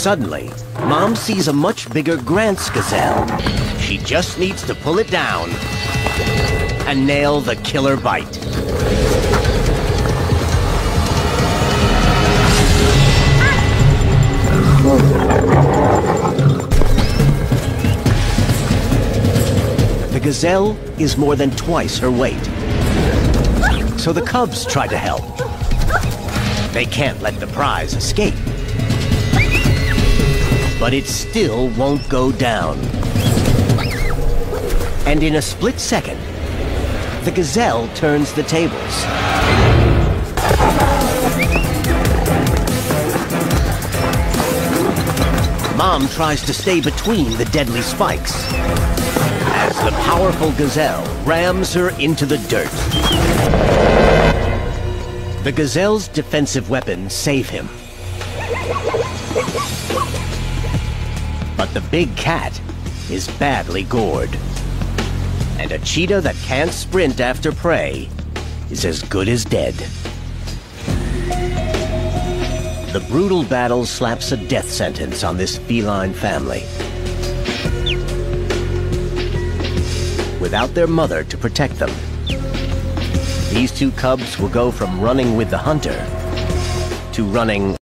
Suddenly, Mom sees a much bigger Grant's gazelle. She just needs to pull it down and nail the killer bite. The gazelle is more than twice her weight. So the cubs try to help. They can't let the prize escape. But it still won't go down. And in a split second, the gazelle turns the tables. Mom tries to stay between the deadly spikes as the powerful gazelle rams her into the dirt. The gazelle's defensive weapons save him. But the big cat is badly gored. And a cheetah that can't sprint after prey is as good as dead. The brutal battle slaps a death sentence on this feline family. Without their mother to protect them, these two cubs will go from running with the hunter to running